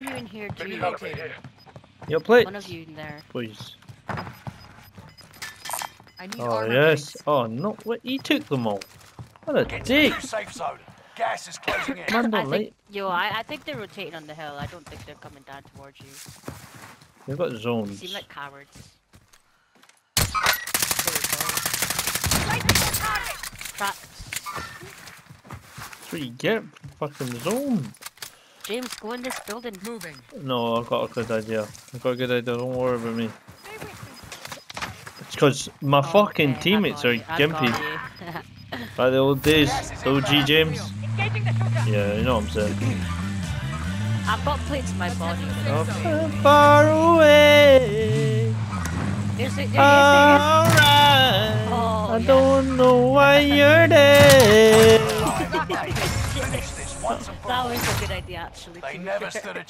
You in here too. Relocating. Your plate, One of you in there. please. I need Oh armor yes. plates. Oh no, what? He took them all. What a Get to dick. new safe zone. Gas is closing in. Man I don't think, yo, I, I think they're rotating on the hill. I don't think they're coming down towards you. They've got They zones. seem like cowards. Trapped. That's what you get fucking zone. James, go in this building. Moving. No, I've got a good idea. I've got a good idea. Don't worry about me. It's because my fucking Okay, teammates are gimpy. got you. Like the old days. Gas is The OG. James. Engaging the shooter. Yeah, you know what I'm saying. I've got plates in my body. Oh, far away. There's it, there it is, there Alright. Oh, I yeah. don't know why you're there. Finish this once and for all. That was a good idea, actually. They never stood a